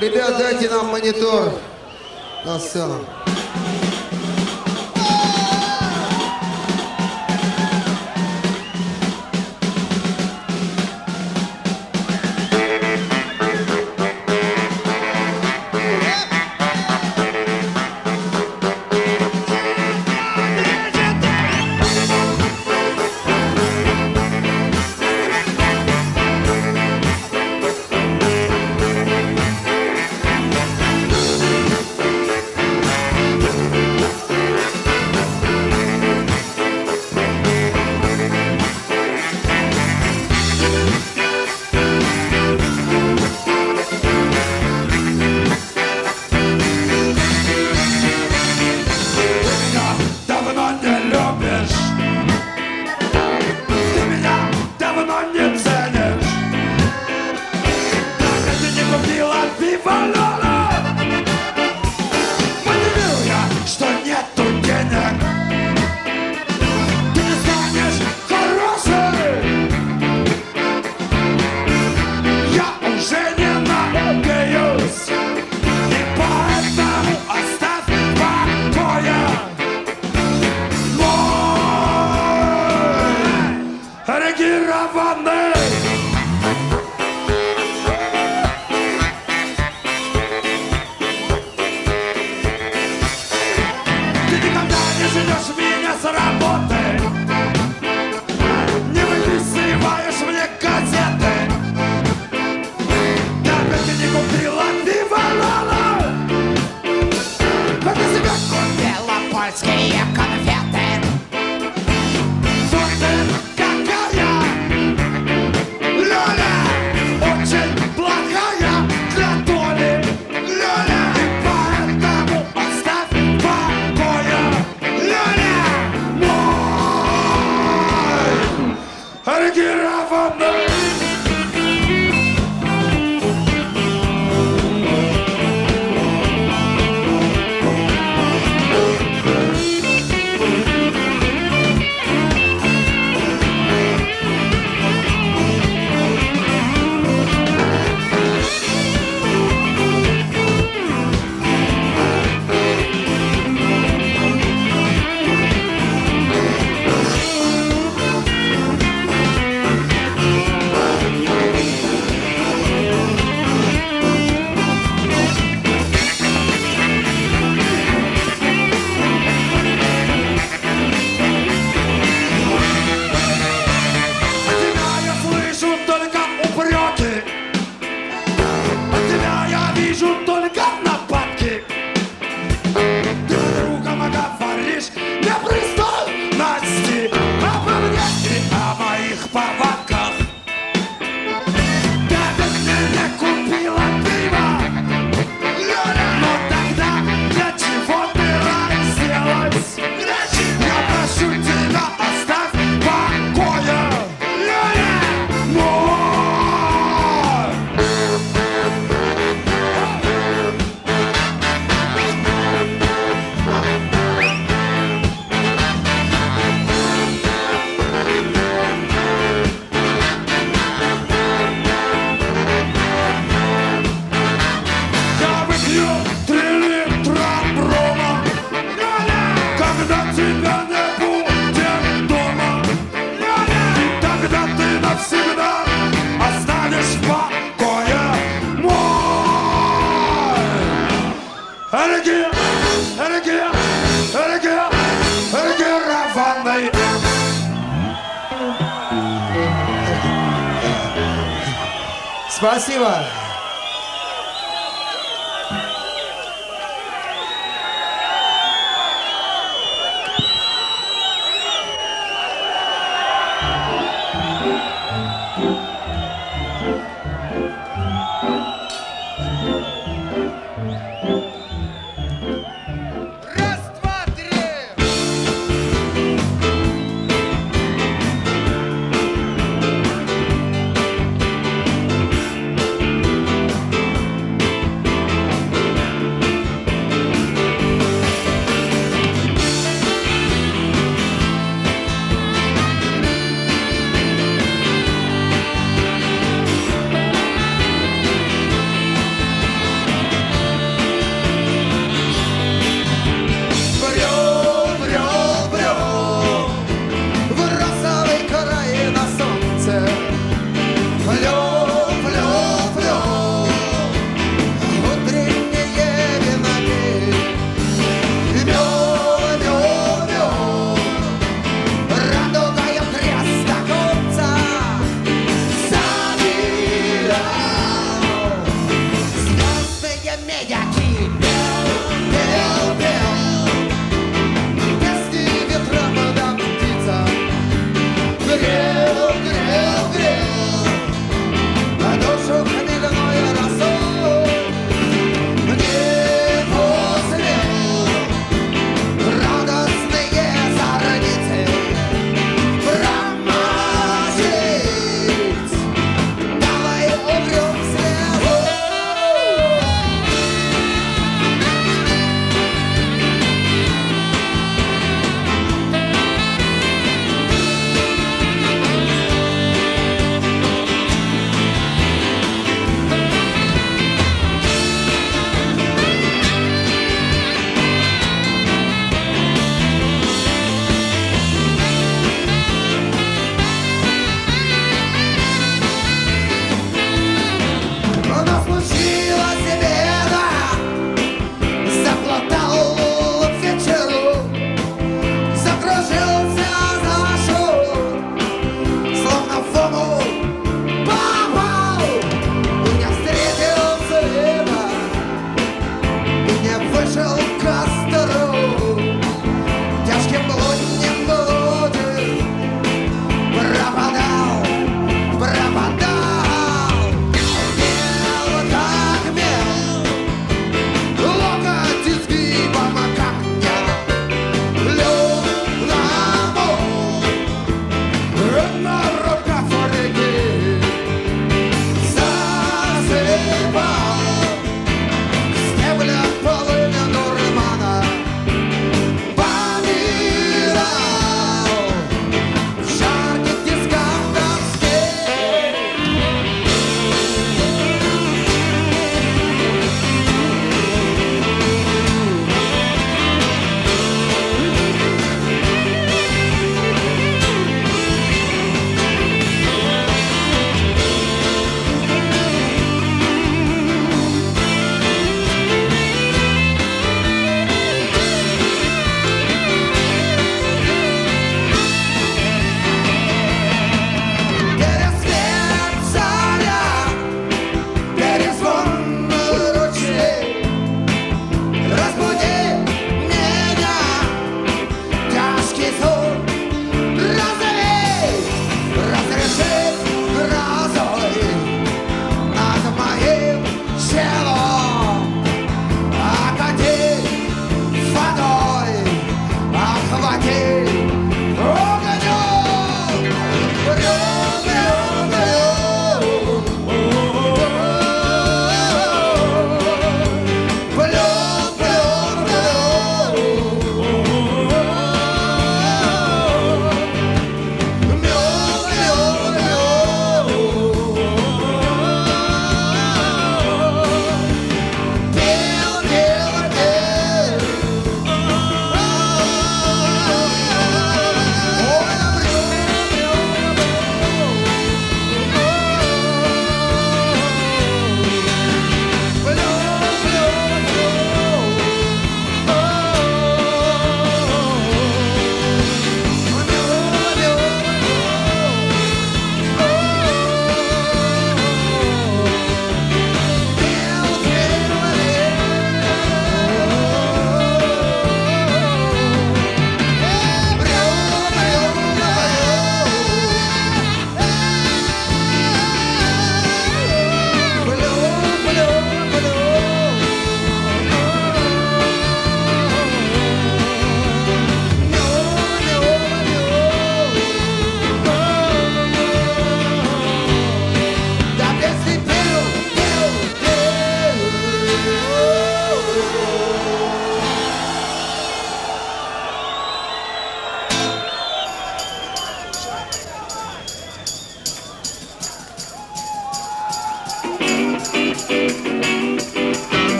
Ребят, дайте нам монитор на сцену.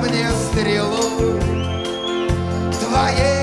мне стрелой Твоей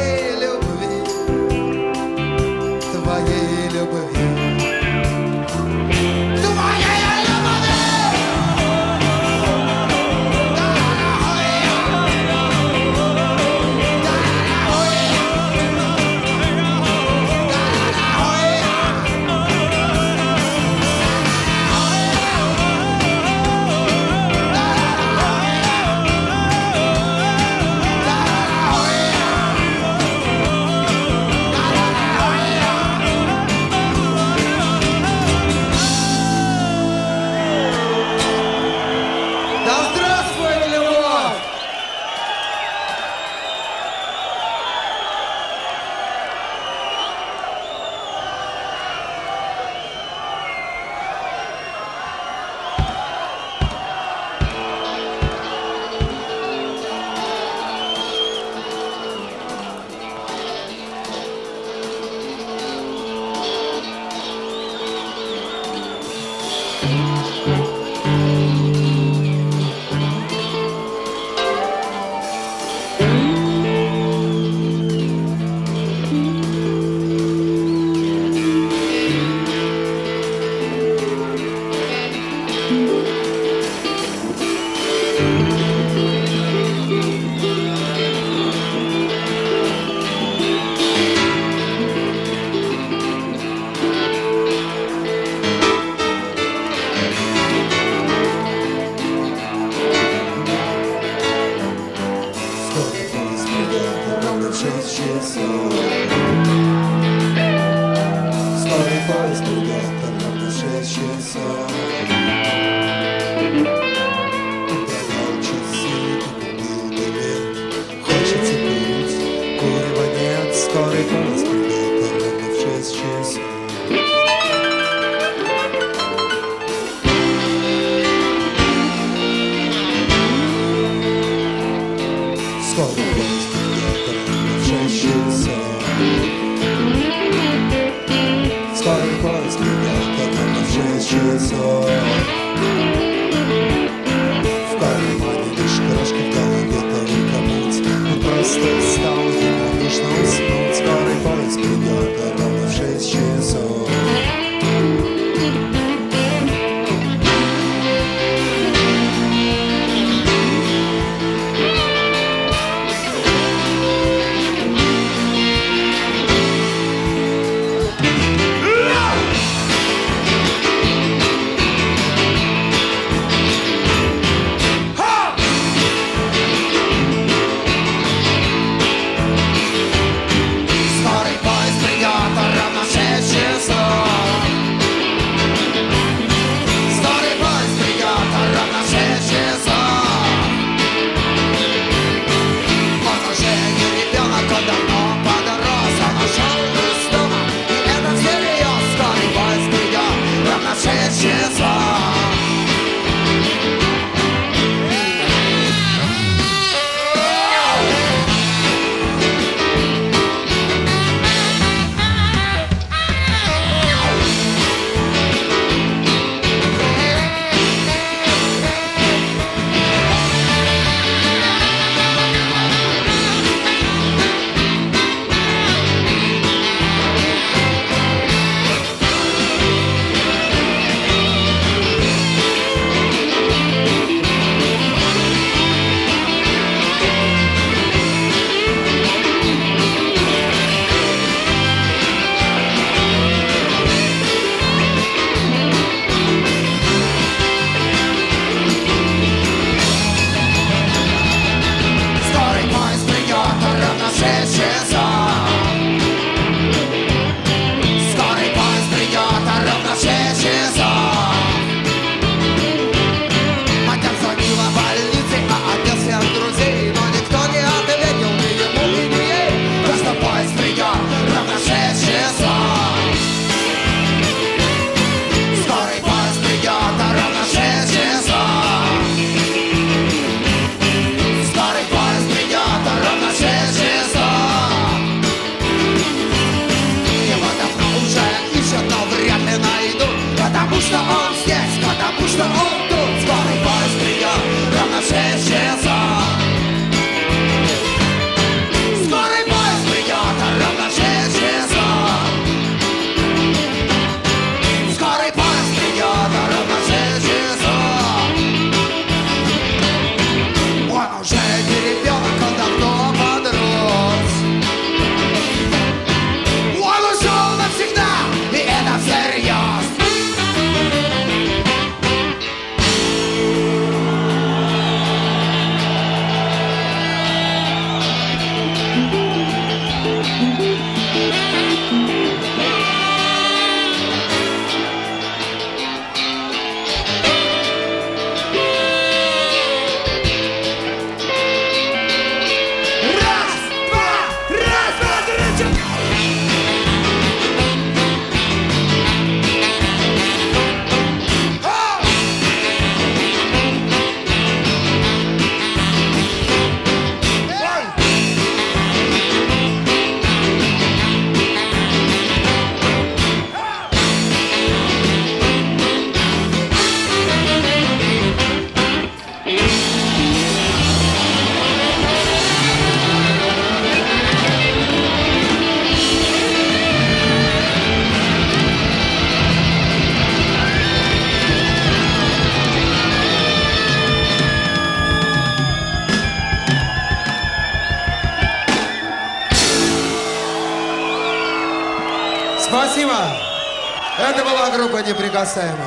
casa.